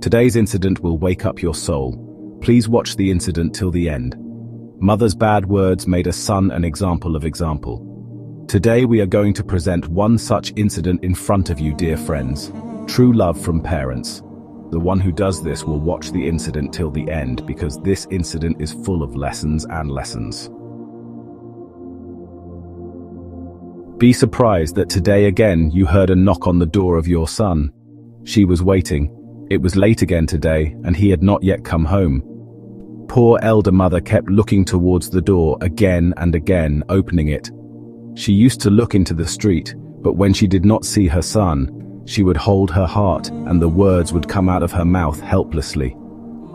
Today's incident will wake up your soul. Please watch the incident till the end. Mother's bad words made a son an example of example. Today we are going to present one such incident in front of you, dear friends. True love from parents. The one who does this will watch the incident till the end because this incident is full of lessons and lessons. Be surprised that today again you heard a knock on the door of your son. She was waiting. It was late again today, and he had not yet come home. Poor elder mother kept looking towards the door again and again, opening it. She used to look into the street, but when she did not see her son, she would hold her heart and the words would come out of her mouth helplessly.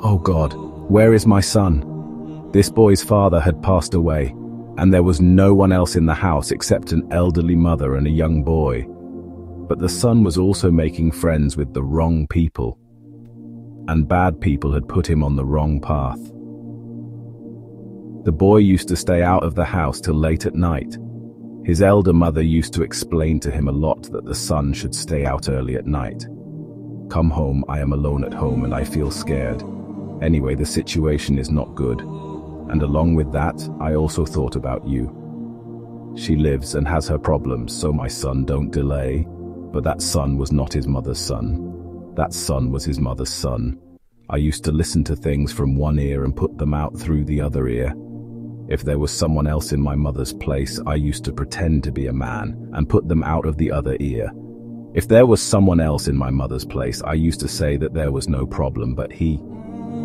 Oh God, where is my son? This boy's father had passed away, and there was no one else in the house except an elderly mother and a young boy. But the son was also making friends with the wrong people, and bad people had put him on the wrong path. The boy used to stay out of the house till late at night. His elder mother used to explain to him a lot that the son should stay out early at night. Come home, I am alone at home and I feel scared. Anyway, the situation is not good. And along with that, I also thought about you. She lives and has her problems, so my son don't delay. But that son was not his mother's son. That son was his mother's son. I used to listen to things from one ear and put them out through the other ear. If there was someone else in my mother's place, I used to pretend to be a man and put them out of the other ear. If there was someone else in my mother's place, I used to say that there was no problem but he.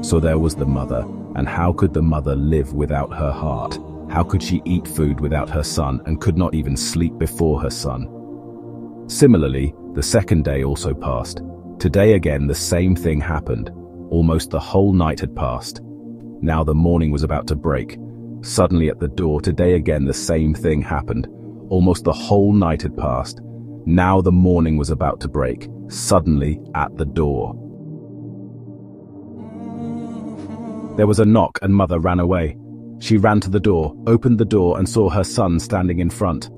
So there was the mother, and how could the mother live without her heart? How could she eat food without her son and could not even sleep before her son? Similarly, the second day also passed. Today again the same thing happened. Almost the whole night had passed. Now the morning was about to break, Suddenly at the door, today again the same thing happened. Almost the whole night had passed. Now the morning was about to break, suddenly at the door. There was a knock and mother ran away. She ran to the door, opened the door and saw her son standing in front.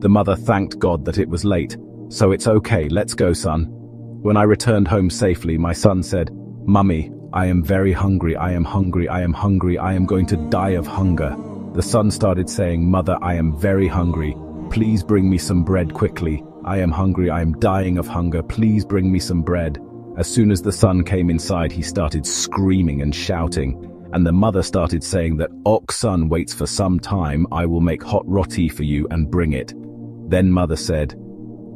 The mother thanked God that it was late. So it's okay, let's go son. When I returned home safely, my son said, Mummy, I am very hungry, I am hungry, I am hungry, I am going to die of hunger. The son started saying, Mother, I am very hungry. Please bring me some bread quickly. I am hungry, I am dying of hunger. Please bring me some bread. As soon as the son came inside, he started screaming and shouting. And the mother started saying that, Ok son waits for some time, I will make hot roti for you and bring it. Then mother said,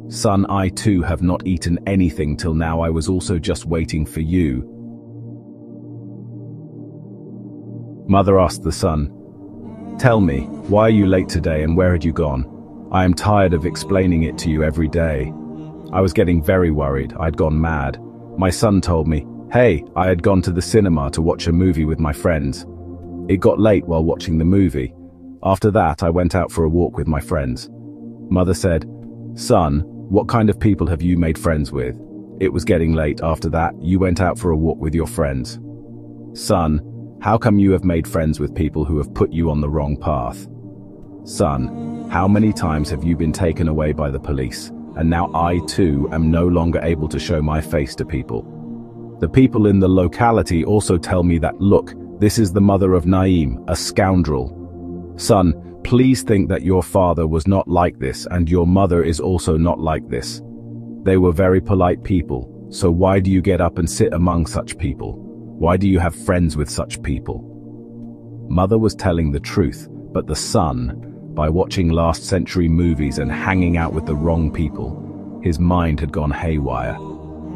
Son, I too have not eaten anything till now I was also just waiting for you. Mother asked the son, Tell me, why are you late today and where had you gone? I am tired of explaining it to you every day. I was getting very worried, I'd gone mad. My son told me, hey, I had gone to the cinema to watch a movie with my friends. It got late while watching the movie. After that, I went out for a walk with my friends. Mother said, son, what kind of people have you made friends with? It was getting late after that, you went out for a walk with your friends. Son, how come you have made friends with people who have put you on the wrong path? Son, how many times have you been taken away by the police, and now I too am no longer able to show my face to people? The people in the locality also tell me that, look, this is the mother of Naeem, a scoundrel. Son, please think that your father was not like this and your mother is also not like this. They were very polite people, so why do you get up and sit among such people? Why do you have friends with such people? Mother was telling the truth, but the son, by watching last century movies and hanging out with the wrong people, his mind had gone haywire.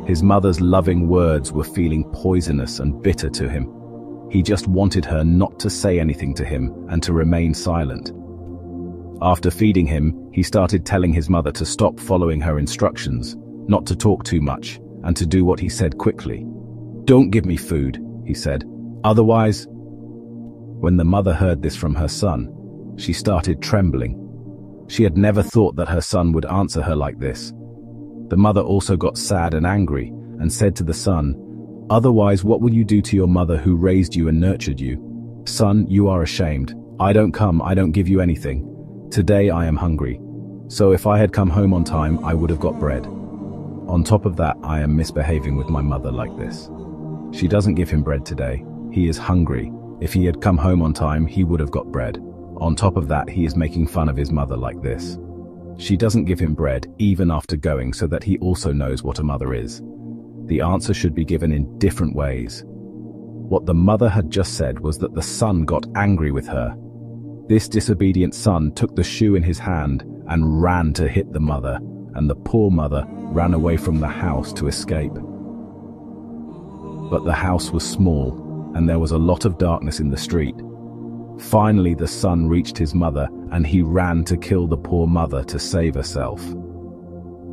His mother's loving words were feeling poisonous and bitter to him. He just wanted her not to say anything to him and to remain silent. After feeding him, he started telling his mother to stop following her instructions, not to talk too much, and to do what he said quickly. Don't give me food, he said. Otherwise... When the mother heard this from her son, she started trembling. She had never thought that her son would answer her like this. The mother also got sad and angry and said to the son, Otherwise, what will you do to your mother who raised you and nurtured you? Son, you are ashamed. I don't come, I don't give you anything. Today I am hungry. So if I had come home on time, I would have got bread. On top of that, I am misbehaving with my mother like this. She doesn't give him bread today. He is hungry. If he had come home on time, he would have got bread. On top of that, he is making fun of his mother like this. She doesn't give him bread, even after going, so that he also knows what a mother is. The answer should be given in different ways. What the mother had just said was that the son got angry with her. This disobedient son took the shoe in his hand and ran to hit the mother, and the poor mother ran away from the house to escape. But the house was small, and there was a lot of darkness in the street. Finally the son reached his mother, and he ran to kill the poor mother to save herself.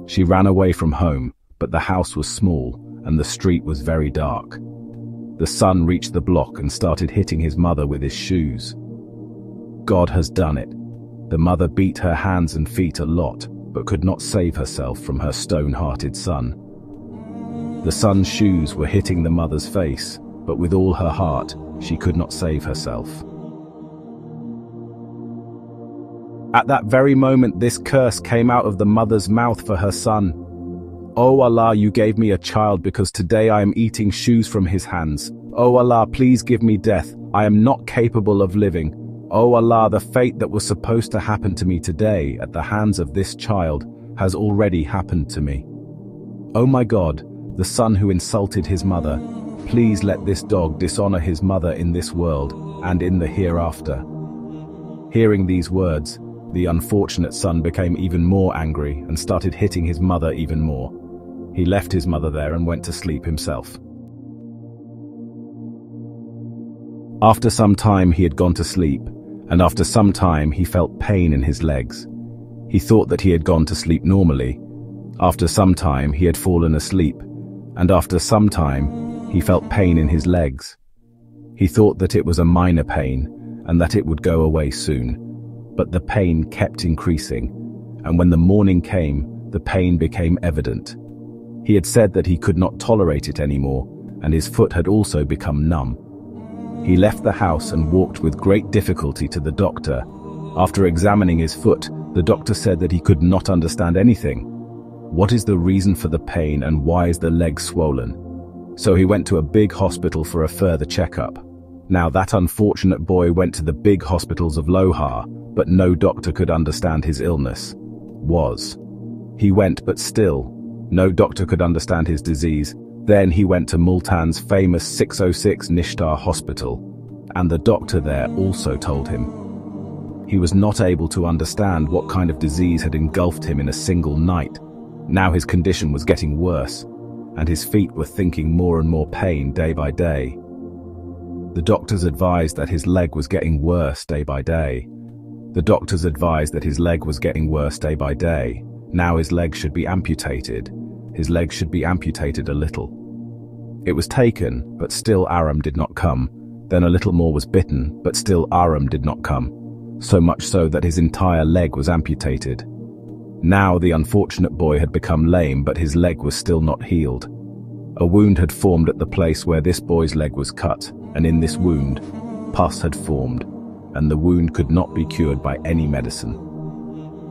She ran away from home, but the house was small, and the street was very dark. The son reached the block and started hitting his mother with his shoes. God has done it. The mother beat her hands and feet a lot, but could not save herself from her stone-hearted son. The son's shoes were hitting the mother's face, but with all her heart, she could not save herself. At that very moment this curse came out of the mother's mouth for her son. O oh Allah, you gave me a child because today I am eating shoes from his hands. O oh Allah, please give me death. I am not capable of living. O oh Allah, the fate that was supposed to happen to me today at the hands of this child has already happened to me. O oh my God, the son who insulted his mother, please let this dog dishonor his mother in this world and in the hereafter. Hearing these words, the unfortunate son became even more angry and started hitting his mother even more. He left his mother there and went to sleep himself. After some time he had gone to sleep, and after some time he felt pain in his legs. He thought that he had gone to sleep normally. After some time he had fallen asleep, and after some time he felt pain in his legs. He thought that it was a minor pain and that it would go away soon. But the pain kept increasing, and when the morning came, the pain became evident. He had said that he could not tolerate it anymore, and his foot had also become numb. He left the house and walked with great difficulty to the doctor. After examining his foot, the doctor said that he could not understand anything. What is the reason for the pain and why is the leg swollen? So he went to a big hospital for a further checkup. Now that unfortunate boy went to the big hospitals of Lahore, but no doctor could understand his illness. Was. He went, but still, no doctor could understand his disease. Then he went to Multan's famous 606 Nishtar hospital, and the doctor there also told him. He was not able to understand what kind of disease had engulfed him in a single night. Now his condition was getting worse, and his feet were thinking more and more pain day by day. The doctors advised that his leg was getting worse day by day. The doctors advised that his leg was getting worse day by day. Now his leg should be amputated. His leg should be amputated a little. It was taken, but still Aram did not come. Then a little more was bitten, but still Aram did not come. So much so that his entire leg was amputated. Now the unfortunate boy had become lame, but his leg was still not healed. A wound had formed at the place where this boy's leg was cut, and in this wound, pus had formed, and the wound could not be cured by any medicine.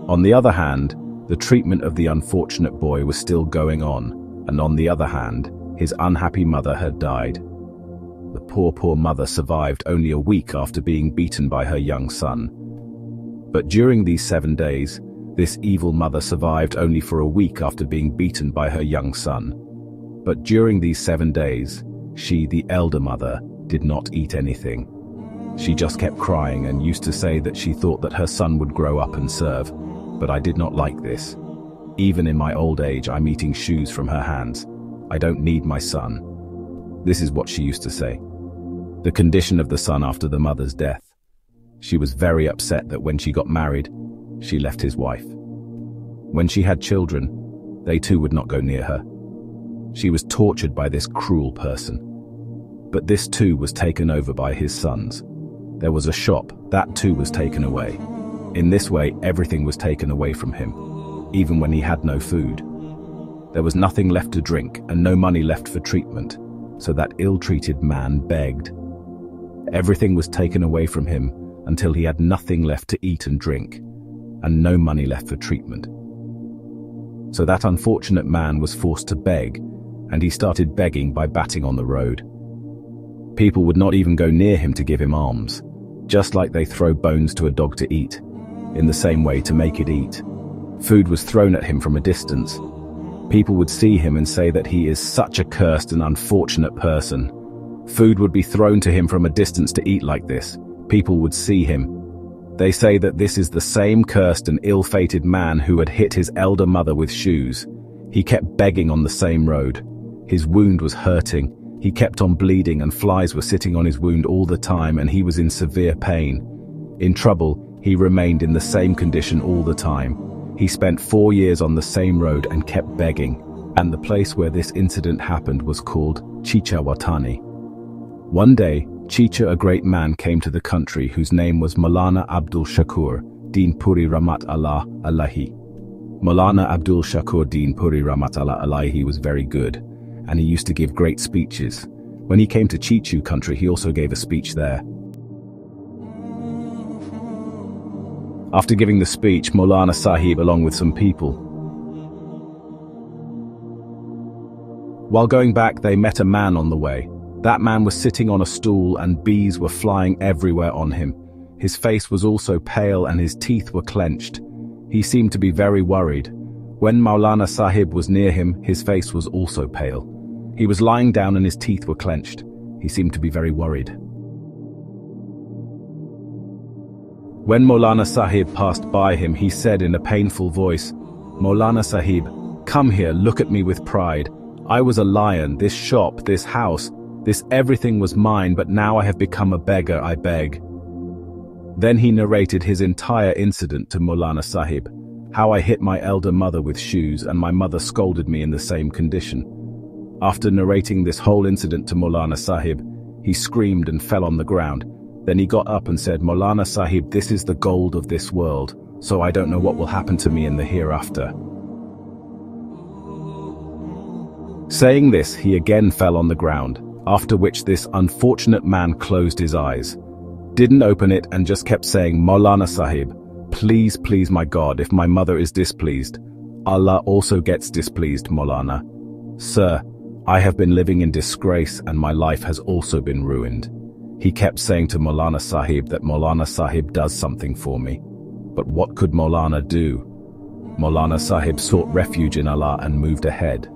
On the other hand, the treatment of the unfortunate boy was still going on, and on the other hand, his unhappy mother had died. The poor, poor mother survived only a week after being beaten by her young son. But during these seven days, this evil mother survived only for a week after being beaten by her young son. But during these seven days, she, the elder mother, did not eat anything. She just kept crying and used to say that she thought that her son would grow up and serve, but I did not like this. Even in my old age, I'm eating shoes from her hands. I don't need my son. This is what she used to say. The condition of the son after the mother's death. She was very upset that when she got married, she left his wife. When she had children, they too would not go near her. She was tortured by this cruel person. But this too was taken over by his sons. There was a shop, that too was taken away. In this way, everything was taken away from him, even when he had no food. There was nothing left to drink and no money left for treatment, so that ill-treated man begged. Everything was taken away from him until he had nothing left to eat and drink, and no money left for treatment. So that unfortunate man was forced to beg, and he started begging by batting on the road. People would not even go near him to give him alms, just like they throw bones to a dog to eat, in the same way to make it eat. Food was thrown at him from a distance. People would see him and say that he is such a cursed and unfortunate person. Food would be thrown to him from a distance to eat like this. People would see him. They say that this is the same cursed and ill-fated man who had hit his elder mother with shoes. He kept begging on the same road. His wound was hurting. He kept on bleeding and flies were sitting on his wound all the time and he was in severe pain. In trouble, he remained in the same condition all the time. He spent four years on the same road and kept begging, and the place where this incident happened was called Chichawatni. One day, Chicha a great man came to the country whose name was Maulana Abdul Shakur, Din Puri Ramat Allah Allahi. Maulana Abdul Shakur Din Puri Ramat Allah Allahi was very good, and he used to give great speeches. When he came to Chichu country, he also gave a speech there. After giving the speech, Maulana Sahib along with some people. While going back, they met a man on the way. That man was sitting on a stool and bees were flying everywhere on him. His face was also pale and his teeth were clenched. He seemed to be very worried. When Maulana Sahib was near him, his face was also pale. He was lying down and his teeth were clenched. He seemed to be very worried. When Maulana Sahib passed by him, he said in a painful voice, Maulana Sahib, come here, look at me with pride. I was a lion, this shop, this house, this everything was mine, but now I have become a beggar, I beg. Then he narrated his entire incident to Maulana Sahib, how I hit my elder mother with shoes and my mother scolded me in the same condition. After narrating this whole incident to Maulana Sahib, he screamed and fell on the ground. Then he got up and said, Maulana Sahib, this is the gold of this world, so I don't know what will happen to me in the hereafter. Saying this, he again fell on the ground, after which this unfortunate man closed his eyes. Didn't open it and just kept saying, Maulana Sahib, please, please my God, if my mother is displeased, Allah also gets displeased, Maulana. Sir, I have been living in disgrace and my life has also been ruined. He kept saying to Maulana Sahib that Maulana Sahib does something for me. But what could Maulana do? Maulana Sahib sought refuge in Allah and moved ahead.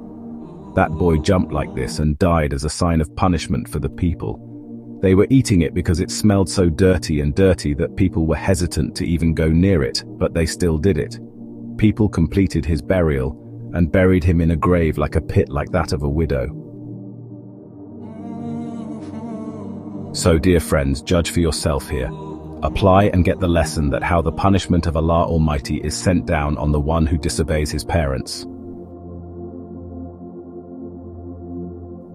That boy jumped like this and died as a sign of punishment for the people. They were eating it because it smelled so dirty and dirty that people were hesitant to even go near it, but they still did it. People completed his burial and buried him in a grave like a pit like that of a widow. So dear friends, judge for yourself here. Apply and get the lesson that how the punishment of Allah Almighty is sent down on the one who disobeys his parents.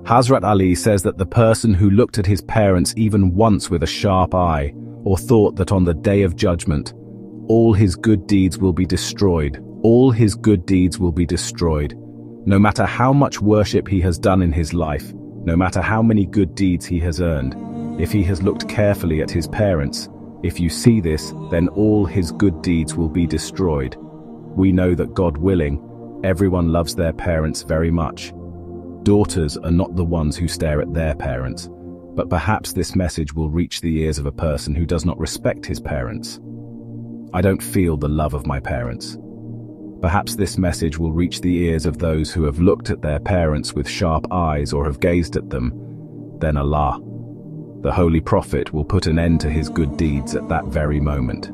Hazrat Ali says that the person who looked at his parents even once with a sharp eye, or thought that on the day of judgment, all his good deeds will be destroyed, all his good deeds will be destroyed. No matter how much worship he has done in his life, no matter how many good deeds he has earned, if he has looked carefully at his parents, if you see this, then all his good deeds will be destroyed. We know that God willing, everyone loves their parents very much. Daughters are not the ones who stare at their parents, but perhaps this message will reach the ears of a person who does not respect his parents. I don't feel the love of my parents. Perhaps this message will reach the ears of those who have looked at their parents with sharp eyes or have gazed at them. Then Allah, the Holy Prophet, will put an end to his good deeds at that very moment.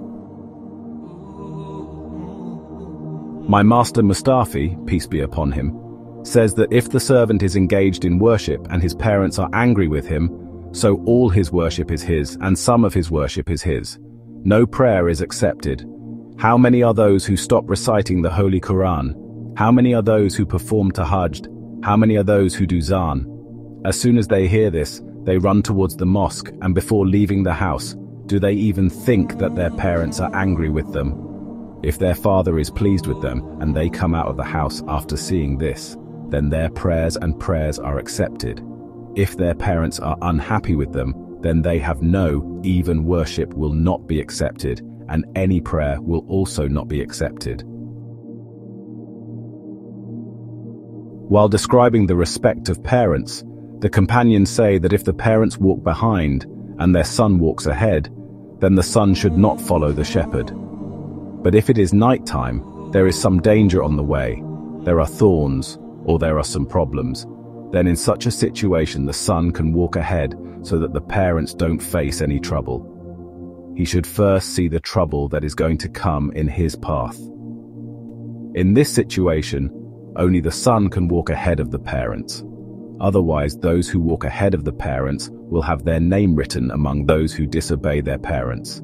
My master Mustafa, peace be upon him, says that if the servant is engaged in worship and his parents are angry with him, so all his worship is his and some of his worship is his. No prayer is accepted. How many are those who stop reciting the Holy Quran? How many are those who perform tahajjud? How many are those who do zan? As soon as they hear this, they run towards the mosque and before leaving the house, do they even think that their parents are angry with them? If their father is pleased with them and they come out of the house after seeing this, then their prayers and prayers are accepted. If their parents are unhappy with them, then they have no, even worship will not be accepted, and any prayer will also not be accepted. While describing the respect of parents, The companions say that if the parents walk behind and their son walks ahead, then the son should not follow the shepherd. But if it is night time, there is some danger on the way, there are thorns, or there are some problems, then in such a situation the son can walk ahead so that the parents don't face any trouble. He should first see the trouble that is going to come in his path. In this situation, only the son can walk ahead of the parents. Otherwise, those who walk ahead of the parents will have their name written among those who disobey their parents.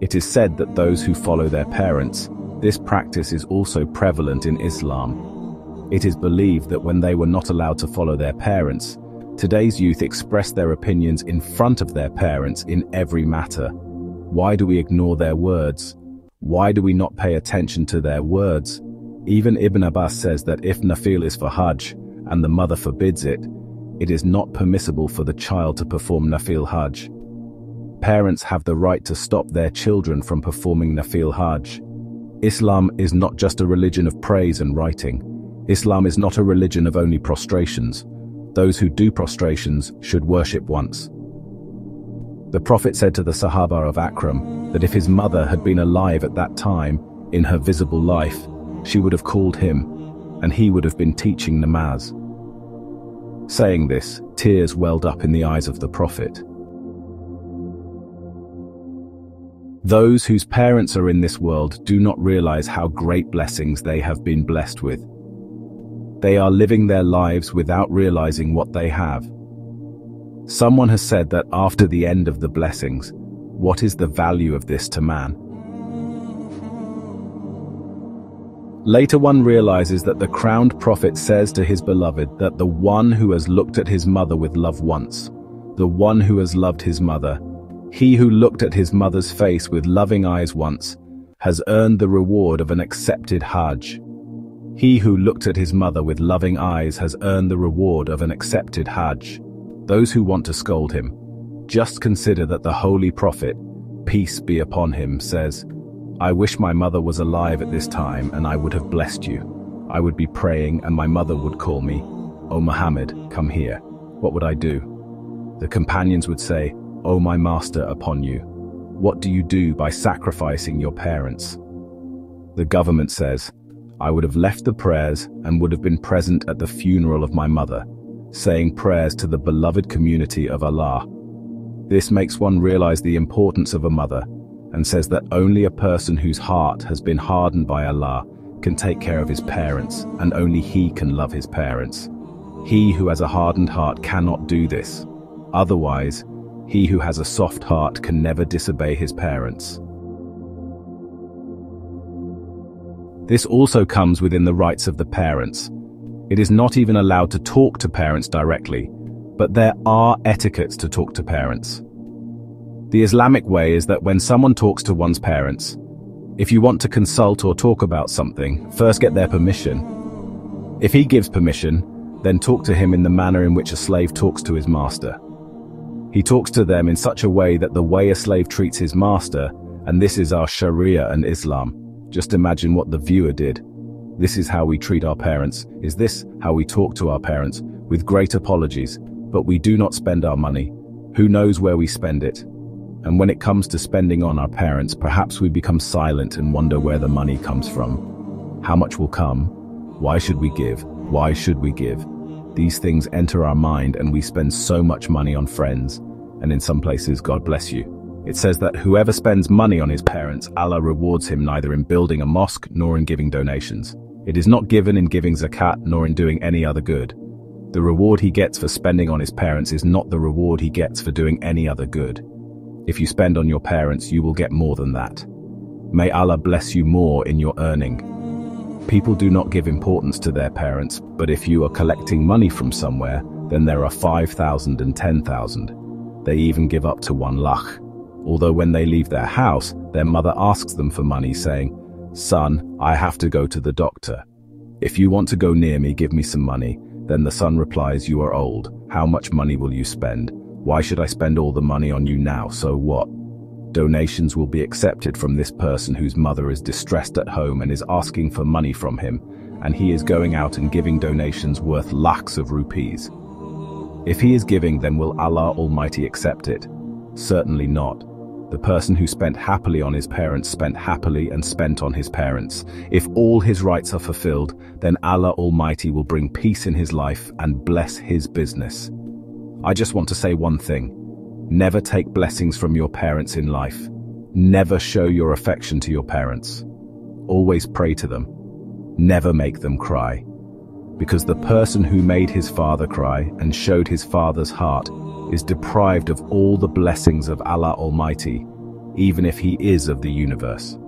It is said that those who follow their parents, this practice is also prevalent in Islam. It is believed that when they were not allowed to follow their parents, today's youth express their opinions in front of their parents in every matter. Why do we ignore their words? Why do we not pay attention to their words? Even Ibn Abbas says that if Nafil is for Hajj, and the mother forbids it, it is not permissible for the child to perform Nafil Hajj. Parents have the right to stop their children from performing Nafil Hajj. Islam is not just a religion of praise and writing. Islam is not a religion of only prostrations. Those who do prostrations should worship once. The Prophet said to the Sahaba of Akram that if his mother had been alive at that time, in her visible life, she would have called him, and he would have been teaching namaz. Saying this, tears welled up in the eyes of the Prophet. Those whose parents are in this world do not realize how great blessings they have been blessed with. They are living their lives without realizing what they have. Someone has said that after the end of the blessings, what is the value of this to man? Later one realizes that the crowned prophet says to his beloved that the one who has looked at his mother with love once, the one who has loved his mother, he who looked at his mother's face with loving eyes once, has earned the reward of an accepted Hajj. He who looked at his mother with loving eyes has earned the reward of an accepted Hajj. Those who want to scold him, just consider that the Holy Prophet, peace be upon him, says, I wish my mother was alive at this time and I would have blessed you. I would be praying and my mother would call me, O Muhammad, come here. What would I do? The companions would say, O my master upon you. What do you do by sacrificing your parents? The government says, I would have left the prayers and would have been present at the funeral of my mother, saying prayers to the beloved community of Allah. This makes one realize the importance of a mother and says that only a person whose heart has been hardened by Allah can take care of his parents, and only he can love his parents. He who has a hardened heart cannot do this. Otherwise, he who has a soft heart can never disobey his parents. This also comes within the rights of the parents. It is not even allowed to talk to parents directly, but there are etiquettes to talk to parents. The Islamic way is that when someone talks to one's parents, if you want to consult or talk about something, first get their permission. If he gives permission, then talk to him in the manner in which a slave talks to his master. He talks to them in such a way that the way a slave treats his master, and this is our Sharia and Islam. Just imagine what the viewer did. This is how we treat our parents. Is this how we talk to our parents? With great apologies, but we do not spend our money. Who knows where we spend it? And when it comes to spending on our parents, perhaps we become silent and wonder where the money comes from. How much will come? Why should we give? Why should we give? These things enter our mind and we spend so much money on friends. And in some places, God bless you. It says that whoever spends money on his parents, Allah rewards him neither in building a mosque nor in giving donations. It is not given in giving zakat nor in doing any other good. The reward he gets for spending on his parents is not the reward he gets for doing any other good. If you spend on your parents, you will get more than that. May Allah bless you more in your earning. People do not give importance to their parents, but if you are collecting money from somewhere, then there are 5,000 and 10,000. They even give up to one lakh. Although when they leave their house, their mother asks them for money saying, Son, I have to go to the doctor. If you want to go near me, give me some money. Then the son replies, You are old. How much money will you spend? Why should I spend all the money on you now, so what? Donations will be accepted from this person whose mother is distressed at home and is asking for money from him, and he is going out and giving donations worth lakhs of rupees. If he is giving, then will Allah Almighty accept it? Certainly not. The person who spent happily on his parents spent happily and spent on his parents. If all his rights are fulfilled, then Allah Almighty will bring peace in his life and bless his business. I just want to say one thing. Never take blessings from your parents in life. Never show your affection to your parents. Always pray to them. Never make them cry. Because the person who made his father cry and showed his father's heart is deprived of all the blessings of Allah Almighty, even if he is of the universe.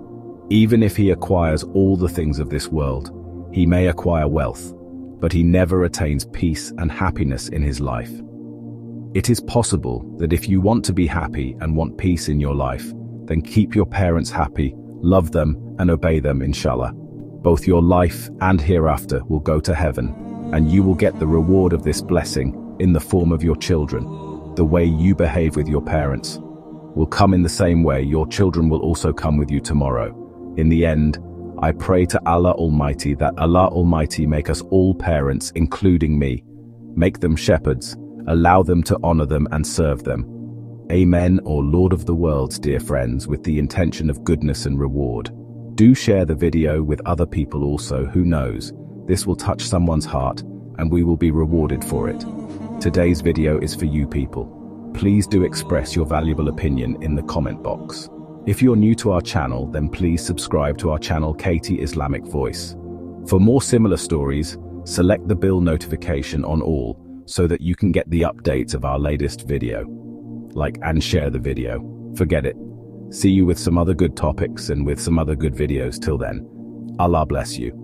Even if he acquires all the things of this world, he may acquire wealth, but he never attains peace and happiness in his life. It is possible that if you want to be happy and want peace in your life, then keep your parents happy, love them, and obey them, inshallah. Both your life and hereafter will go to heaven, and you will get the reward of this blessing in the form of your children the way you behave with your parents, will come in the same way your children will also come with you tomorrow. In the end, I pray to Allah Almighty that Allah Almighty make us all parents, including me. Make them shepherds, allow them to honor them and serve them. Amen or Lord of the worlds, dear friends, with the intention of goodness and reward. Do share the video with other people also, who knows, this will touch someone's heart and we will be rewarded for it. Today's video is for you people. Please do express your valuable opinion in the comment box. If you're new to our channel, then please subscribe to our channel Katie Islamic Voice. For more similar stories, select the bell notification on all so that you can get the updates of our latest video. Like and share the video. Forget it. See you with some other good topics and with some other good videos till then. Allah bless you.